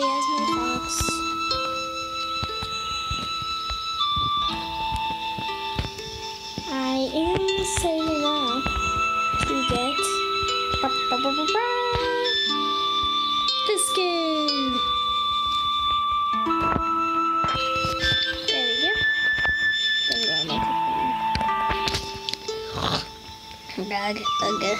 Yes. I am saving up to get ba, ba, ba, ba, ba, the skin. There we go. Then go. Bag, okay.